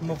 ma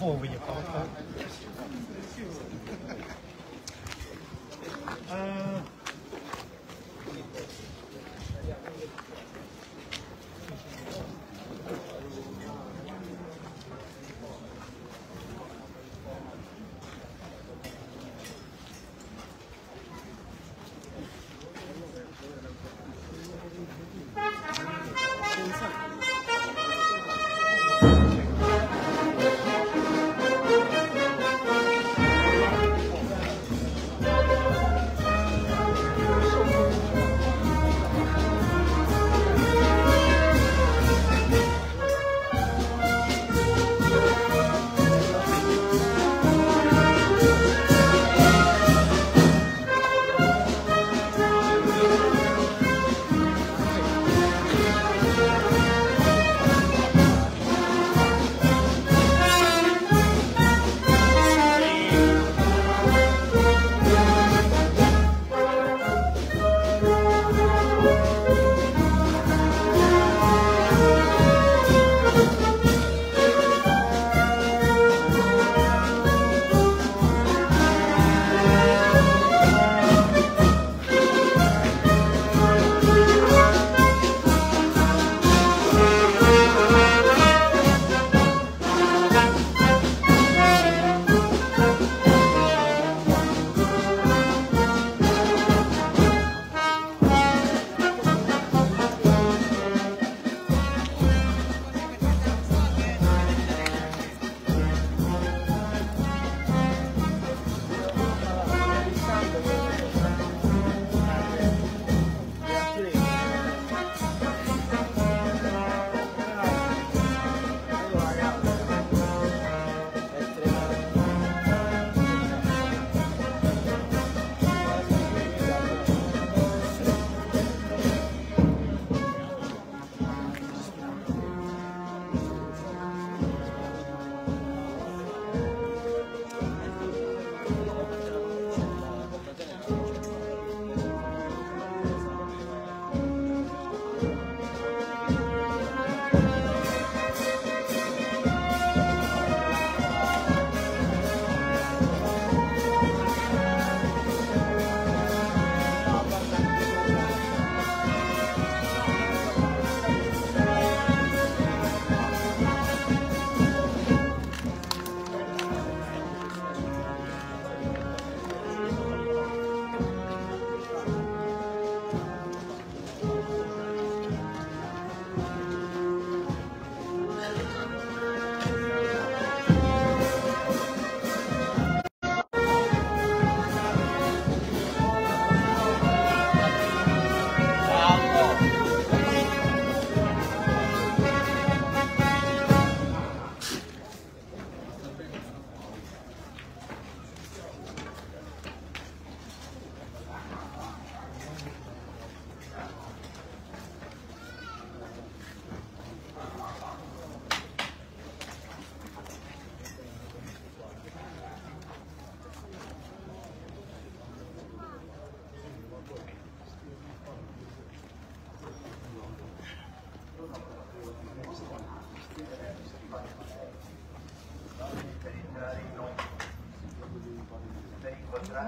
These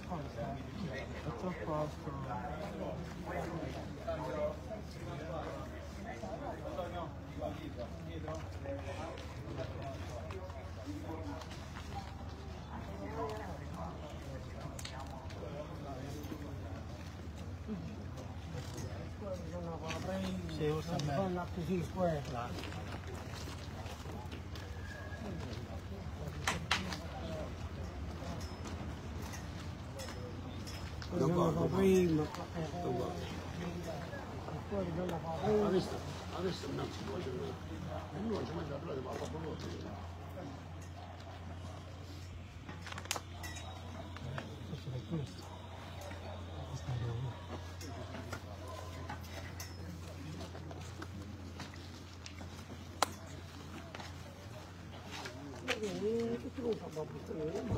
parts, I you posto. Sì, lo sta bene. così, square. Non fa prima. Non fa prima. Adesso un attimo, voglio vedere. Uno ci mette la prova, ma proprio Forse per questo. Tá botando ele, mano.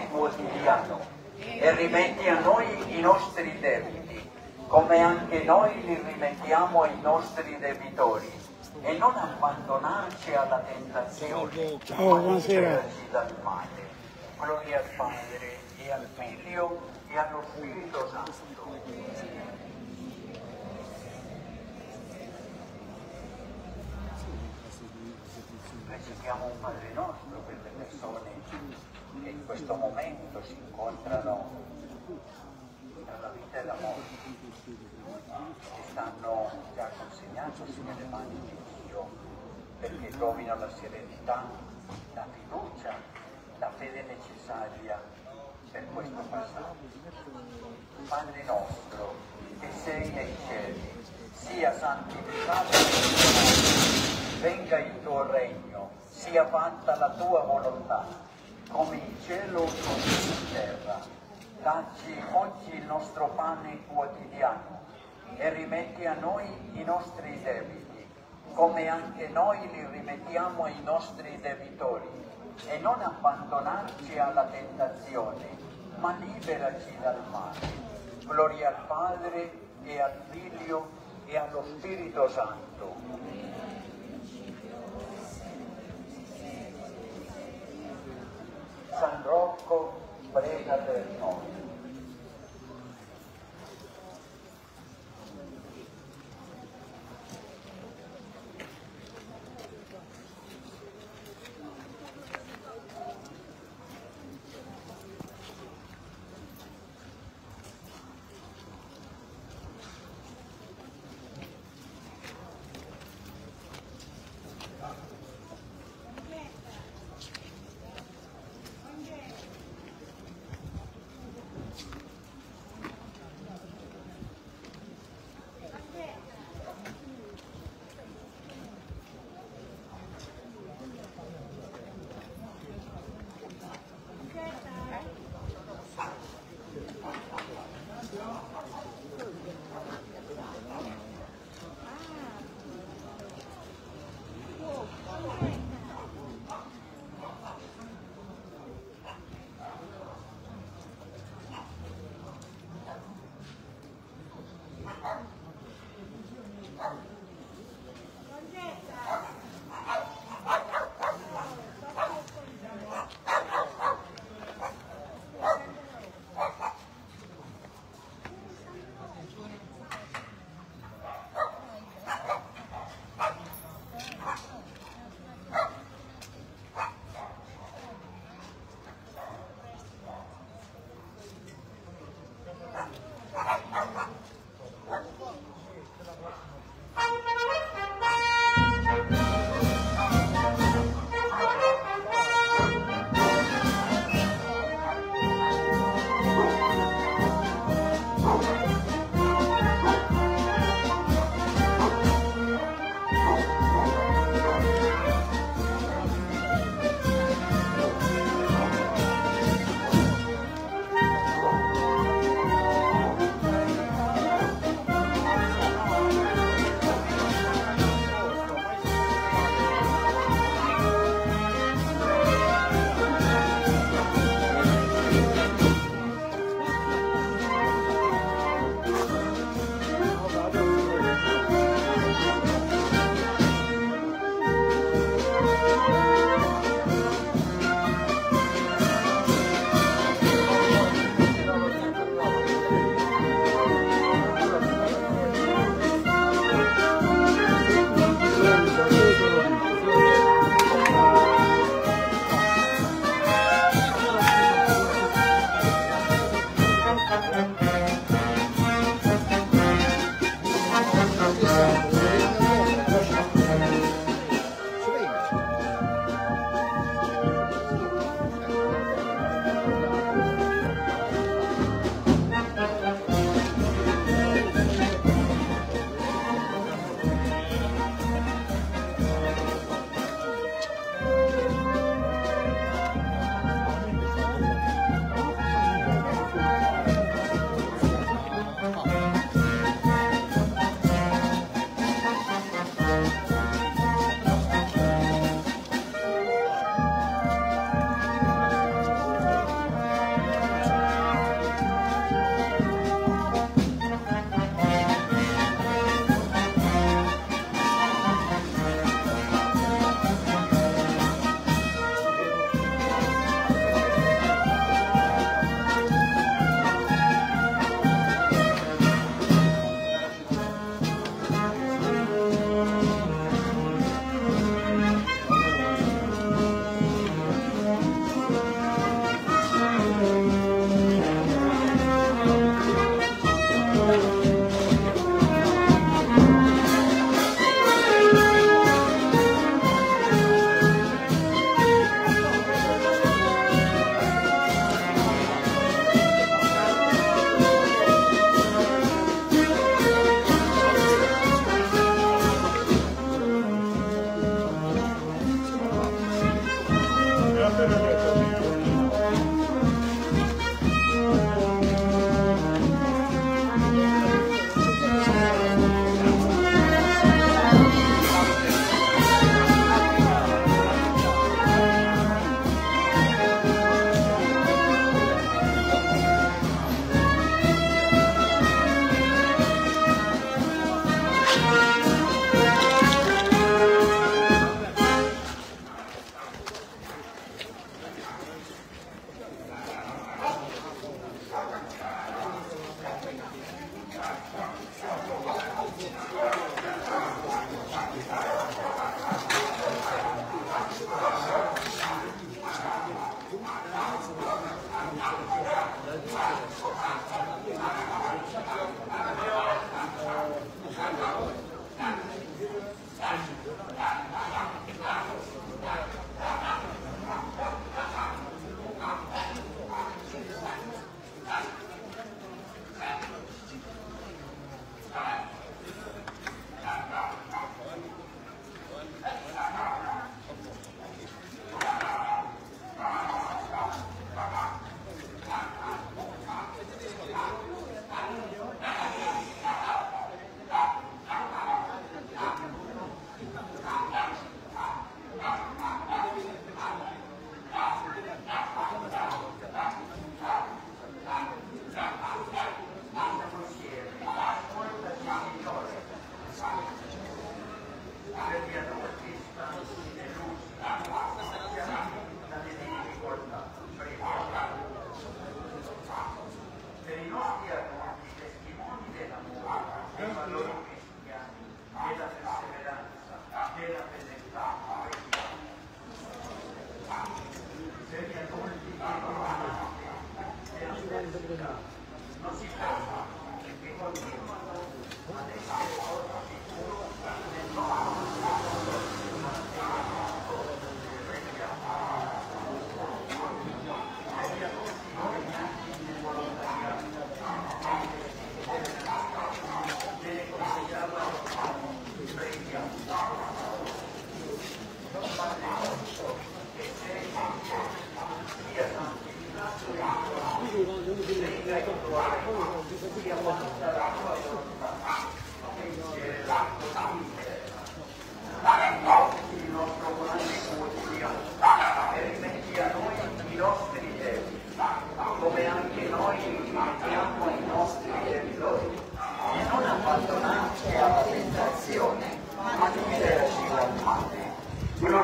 pane quotidiano e rimetti a noi i nostri debiti, come anche noi li rimettiamo ai nostri debitori. E non abbandonarci alla tentazione, Ciao, ma liberarci dal male. Gloria al Padre e al Figlio e allo Spirito Santo. recitiamo un Padre nostro per le persone che in questo momento si incontrano tra la vita e la morte, che stanno già consegnandosi nelle mani di Dio perché trovino la serenità, la fiducia, la fede necessaria per questo passaggio. Padre nostro che sei nei cieli, sia santificato venga il tuo regno, sia fatta la tua volontà, come in cielo così in terra. Dacci oggi il nostro pane quotidiano e rimetti a noi i nostri debiti, come anche noi li rimettiamo ai nostri debitori, e non abbandonarci alla tentazione, ma liberaci dal male. Gloria al Padre e al Figlio e allo Spirito Santo. San Rocco prega per noi.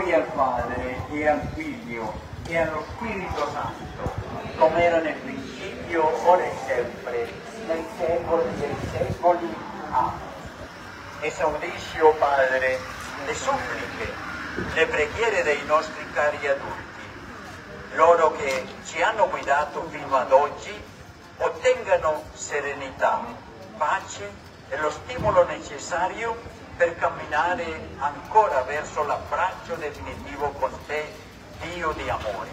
Gloria al Padre e al Figlio e allo Spirito Santo, come era nel principio, ora e sempre, nei secoli dei secoli. Amen. Esaudisci, o Padre, le suppliche, le preghiere dei nostri cari adulti, loro che ci hanno guidato fino ad oggi, ottengano serenità, pace e lo stimolo necessario per camminare ancora verso l'abbraccio definitivo con te, Dio di amore.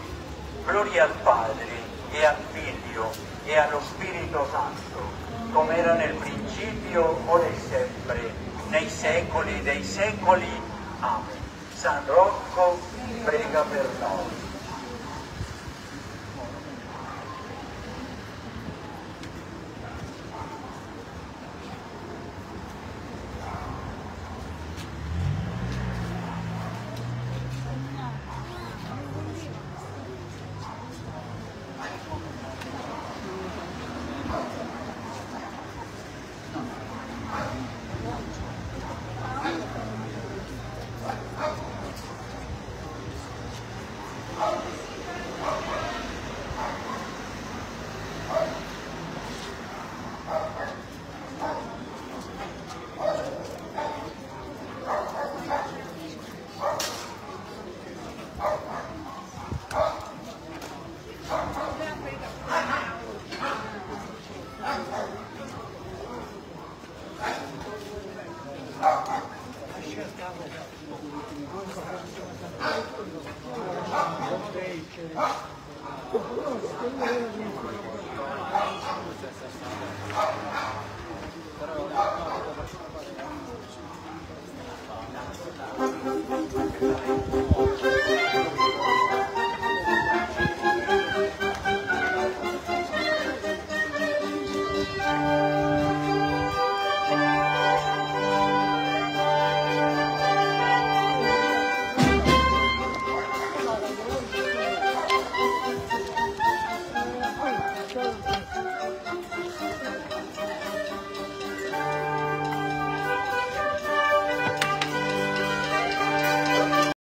Gloria al Padre e al Figlio e allo Spirito Santo, come era nel principio, ora e sempre, nei secoli dei secoli. Amen. San Rocco prega per noi.